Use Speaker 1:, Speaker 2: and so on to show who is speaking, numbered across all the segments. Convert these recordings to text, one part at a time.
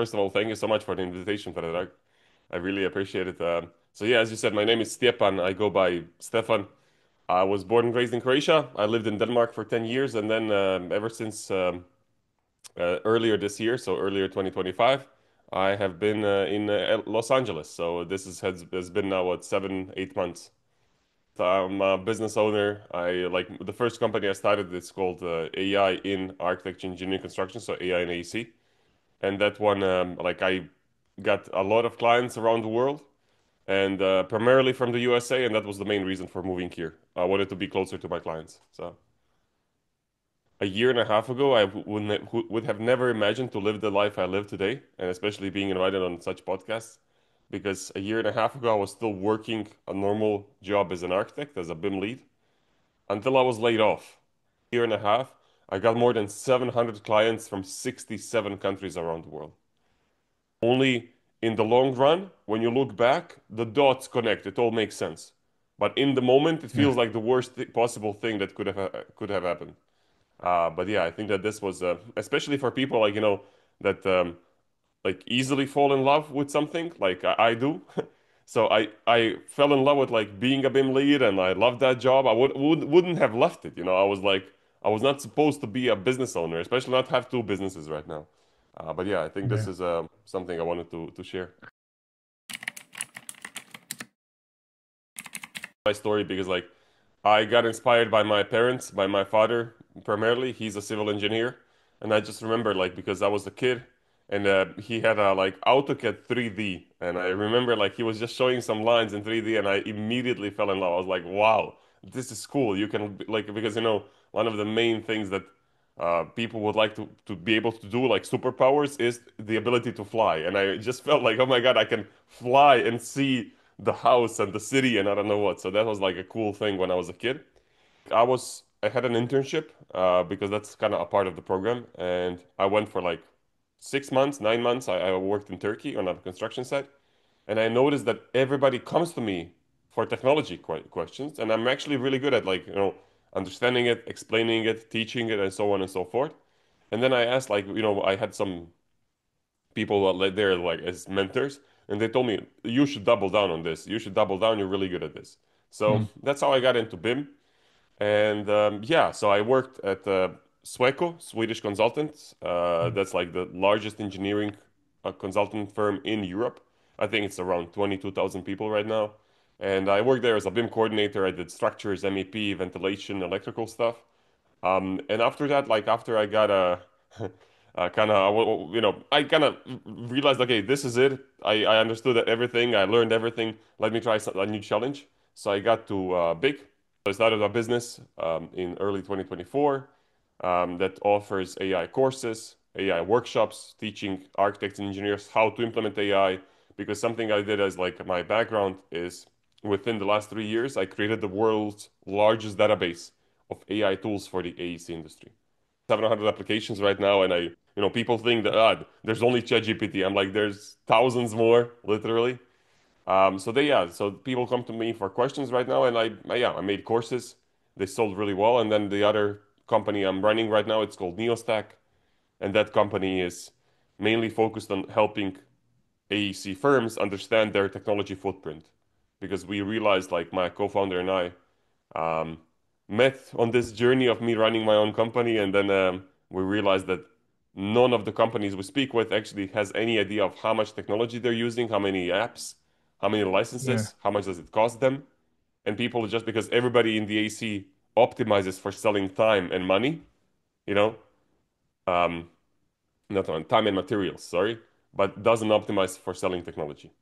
Speaker 1: First of all, thank you so much for the invitation, Predrag. I really appreciate it. Um, so yeah, as you said, my name is Stjepan. I go by Stefan. I was born and raised in Croatia. I lived in Denmark for 10 years, and then um, ever since um, uh, earlier this year, so earlier 2025, I have been uh, in uh, Los Angeles. So this is, has, has been now what seven, eight months. So I'm a business owner. I like the first company I started. It's called uh, AI in architecture, engineering, construction. So AI in AEC and that one um, like I got a lot of clients around the world and uh, primarily from the USA, and that was the main reason for moving here. I wanted to be closer to my clients. So a year and a half ago, I would would have never imagined to live the life I live today, and especially being invited on such podcasts. Because a year and a half ago, I was still working a normal job as an architect, as a BIM lead, until I was laid off. A year and a half, I got more than 700 clients from 67 countries around the world. Only in the long run, when you look back, the dots connect. It all makes sense. But in the moment, it feels yeah. like the worst th possible thing that could have could have happened. Uh, but yeah, I think that this was uh, especially for people like you know that um, like easily fall in love with something like I, I do. so I I fell in love with like being a BIM lead and I loved that job. I would, would wouldn't have left it. You know, I was like I was not supposed to be a business owner, especially not have two businesses right now. Uh, but yeah, I think yeah. this is uh, something I wanted to, to share. My story because like I got inspired by my parents, by my father primarily. He's a civil engineer, and I just remember like because I was a kid and uh, he had a like AutoCAD 3D, and I remember like he was just showing some lines in 3D, and I immediately fell in love. I was like, wow, this is cool. You can like because you know one of the main things that uh, people would like to, to be able to do, like superpowers, is the ability to fly. And I just felt like, oh my God, I can fly and see the house and the city and I don't know what. So that was like a cool thing when I was a kid. I was I had an internship uh, because that's kind of a part of the program, and I went for like six months, nine months. I, I worked in Turkey on a construction site, and I noticed that everybody comes to me for technology questions, and I'm actually really good at like you know understanding it, explaining it, teaching it, and so on and so forth. And then I asked, like, you know, I had some people that there like as mentors, and they told me you should double down on this. You should double down. You're really good at this. So mm. that's how I got into BIM. And um, yeah, so I worked at uh, Sweco, Swedish consultants. Uh, mm. That's like the largest engineering uh, consultant firm in Europe. I think it's around 22,000 people right now. And I worked there as a BIM coordinator. I did structures, MEP, ventilation, electrical stuff. Um, and after that, like after I got a, a kind of, you know, I kind of realized, okay, this is it. I, I understood that everything. I learned everything. Let me try a new challenge. So I got to uh, BIG. I started a business um, in early 2024 um, that offers AI courses, AI workshops, teaching architects and engineers how to implement AI. Because something I did as like my background is within the last three years, I created the world's largest database of AI tools for the AEC industry. 700 applications right now, and I, you know, people think that ah, there's only ChatGPT. I'm like, there's thousands more, literally. Um, so they, yeah, so people come to me for questions right now, and I, yeah, I made courses. They sold really well, and then the other company I'm running right now, it's called Neostack, and that company is mainly focused on helping AEC firms understand their technology footprint because we realized, like my co-founder and I, um, met on this journey of me running my own company, and then um, we realized that none of the companies we speak with actually has any idea of how much technology they're using, how many apps, how many licenses, yeah. how much does it cost them, and people just because everybody in the AEC optimizes for selling time and money, you know, um, not on time and materials, sorry, but doesn't optimize for selling technology.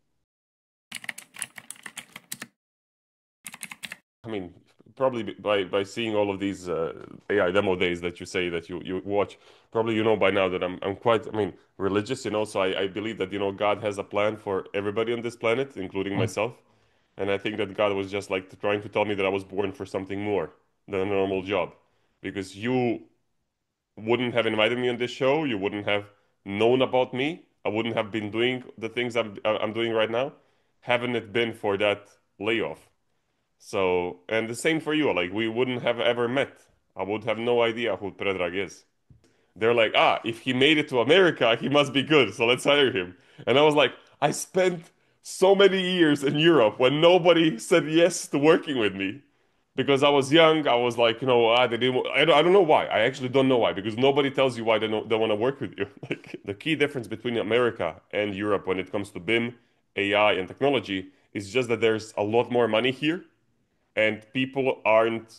Speaker 1: I mean, probably by by seeing all of these uh, AI demo days that you say that you you watch, probably you know by now that I'm I'm quite I mean religious, you know. So I, I believe that you know God has a plan for everybody on this planet, including mm. myself, and I think that God was just like trying to tell me that I was born for something more than a normal job, because you wouldn't have invited me on this show, you wouldn't have known about me, I wouldn't have been doing the things I'm I'm doing right now, haven't it been for that layoff so, and the same for you. Like, we wouldn't have ever met. I would have no idea who Predrag is. they're like, ah, if he made it to America, he must be good, so let's hire him. And I was like, I spent so many years in Europe when nobody said yes to working with me because I was young. I was like, you know, ah, they didn't. I don't, I don't know why. I actually don't know why because nobody tells you why they don't, they want to work with you. Like the key difference between America and Europe when it comes to BIM, AI, and technology is just that there's a lot more money here, and people aren't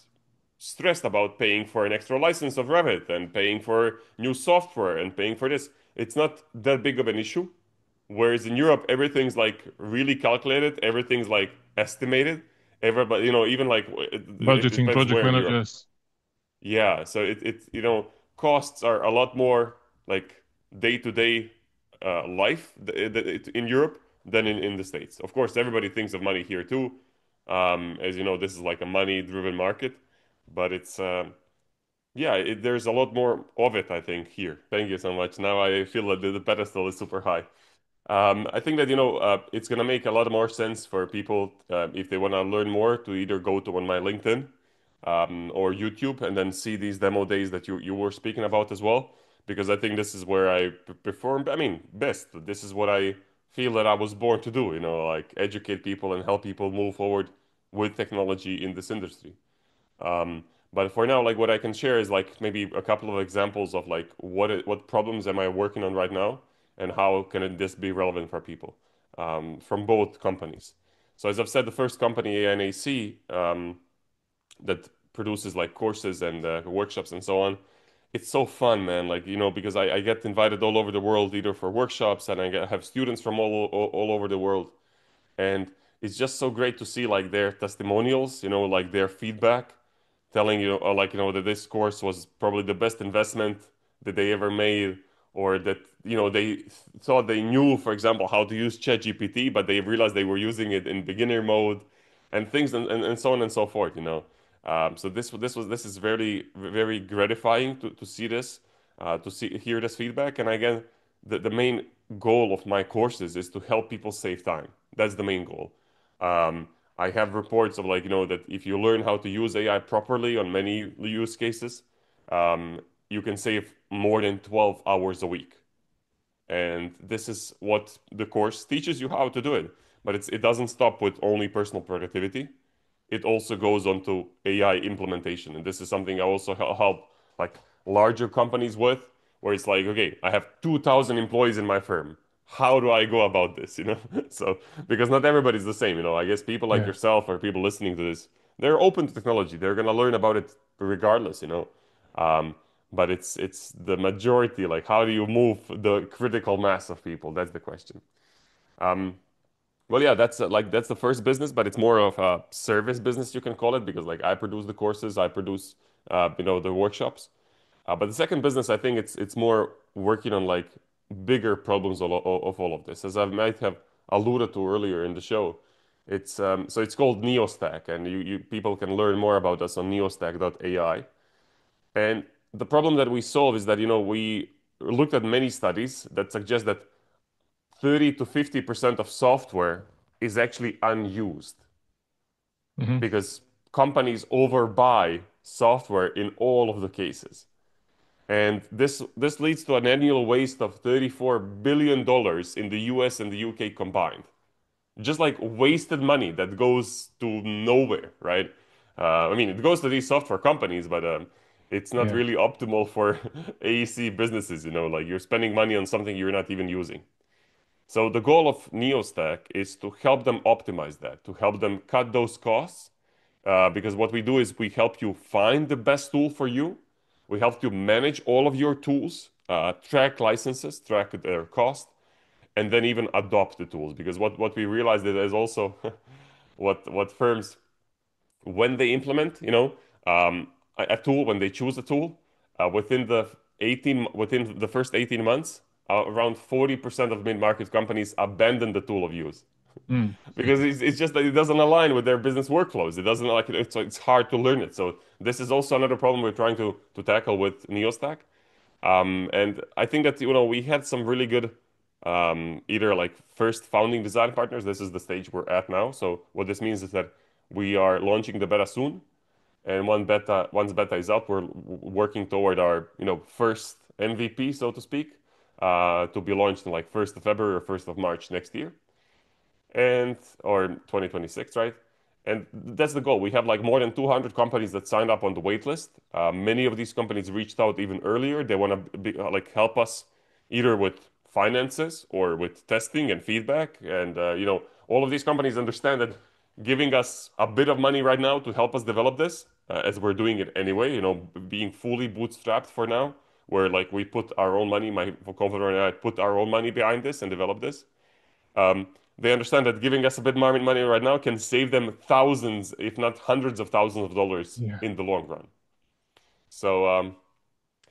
Speaker 1: stressed about paying for an extra license of Revit and paying for new software and paying for this. It's not that big of an issue. Whereas in Europe, everything's like really calculated, everything's like estimated. Everybody, you know, even like
Speaker 2: Budgeting, project
Speaker 1: where in Europe.
Speaker 2: managers.
Speaker 1: Yeah, so it, it you know costs are a lot more like day-to-day uh, life th- th- in Europe than in, in the States. Of course, everybody thinks of money here too. Um, as you know, this is like a money-driven market, but it's um yeah, it, there's a lot more of it, I think, here. Thank you so much. Now I feel that the, pedestal is super high. Um, I think that, you know, uh, it's gonna make a lot more sense for people uh, if they want to learn more to either go to on my LinkedIn um, or YouTube and then see these demo days that you, you were speaking about as well. Because I think this is where I perform, I mean, best. This is what I feel that I was born to do, you know, like educate people and help people move forward with technology in this industry. Um, but for now, like what I can share is like maybe a couple of examples of like what what problems am I working on right now, and how can this be relevant for people um, from both companies. So as I've said, the first company AI in AEC um, that produces like courses and uh, workshops and so on. It's so fun, man. Like you know, because I, I get invited all over the world either for workshops and I get, have students from all, all all over the world and it's just so great to see like their testimonials you know like their feedback telling you uh, like you know that this course was probably the best investment that they ever made or that you know they thought they knew for example how to use ChatGPT but they realized they were using it in beginner mode and things and, and, and so on and so forth you know. Um, so this this was this is very very gratifying to, to see this uh, to see hear this feedback. And again the, the main goal of my courses is to help people save time. That's the main goal um, I have reports of like, you know, that if you learn how to use AI properly on many use cases, um, you can save more than 12 hours a week. And this is what the course teaches you how to do it. But it doesn't stop with only personal productivity. It also goes on to AI implementation. And this is something I also help like larger companies with, where it's like, okay, I have 2,000 employees in my firm. How do I go about this? You know, so because not everybody's the same. You know, I guess people like
Speaker 2: Yeah.
Speaker 1: yourself or people listening to this, they're open to technology. They're gonna learn about it regardless. You know, um, but it's it's the majority. Like, how do you move the critical mass of people? That's the question. Um, well, yeah, that's uh, like that's the first business, but it's more of a service business you can call it because like I produce the courses, I produce uh, you know the workshops. Uh, but the second business, I think it's it's more working on like bigger problems of, of all of this, as I might have alluded to earlier in the show. It's um, so it's called Neostack, and you, you people can learn more about us on neostack.ai. And the problem that we solve is that you know we looked at many studies that suggest that 30 to 50% of software is actually unused
Speaker 2: hmm
Speaker 1: because companies overbuy software in all of the cases. And this this leads to an annual waste of 34 billion dollars in the US and the UK combined. Just like wasted money that goes to nowhere, right? Uh, I mean, it goes to these software companies, but um, it's not
Speaker 2: Yeah.
Speaker 1: really optimal for AEC businesses, you know, like you're spending money on something you're not even using. So the goal of Neostack is to help them optimize that, to help them cut those costs. Uh, because what we do is we help you find the best tool for you. We help you manage all of your tools, uh, track licenses, track their cost, and then even adopt the tools. Because what, what we realized is also what what firms when they implement, you know, um, a, a tool, when they choose a tool, uh, within the 18, within the first 18 months, uh, around 40% of mid-market companies abandon the tool of use
Speaker 2: Mm.
Speaker 1: because it's, it's just that it doesn't align with their business workflows. It doesn't like it's it's hard to learn it. So this is also another problem we're trying to to tackle with Neostack. Um, and I think that you know we had some really good um, either like first founding design partners. This is the stage we're at now. So what this means is that we are launching the beta soon, and one beta once beta is up, we're working toward our you know first MVP, so to speak, uh, to be launched in like 1st of February or 1st of March next year and or 2026, right? And that's the goal. We have like more than 200 companies that signed up on the wait list. Uh, many of these companies reached out even earlier. They want to uh, like help us either with finances or with testing and feedback. And uh, you know, all of these companies understand that giving us a bit of money right now to help us develop this, uh, as we're doing it anyway. You know, being fully bootstrapped for now, where like we put our own money. My co-founder and I put our own money behind this and develop this. Um, they understand that giving us a bit more money right now can save them thousands, if not hundreds of thousands of dollars
Speaker 2: Yeah.
Speaker 1: in the long run. So, um,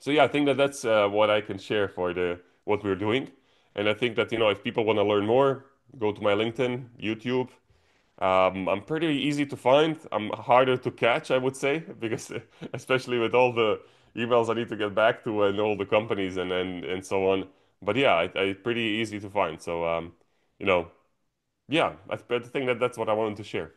Speaker 1: so yeah, I think that that's uh, what I can share for the what we're doing. And I think that, you know, if people want to learn more, go to my LinkedIn, YouTube. Um, I'm pretty easy to find. I'm harder to catch, I would say, because especially with all the emails I need to get back to and all the companies and and, and so on. But yeah, I, I pretty easy to find. So um, you know, yeah, I, I think that that's what I wanted to share.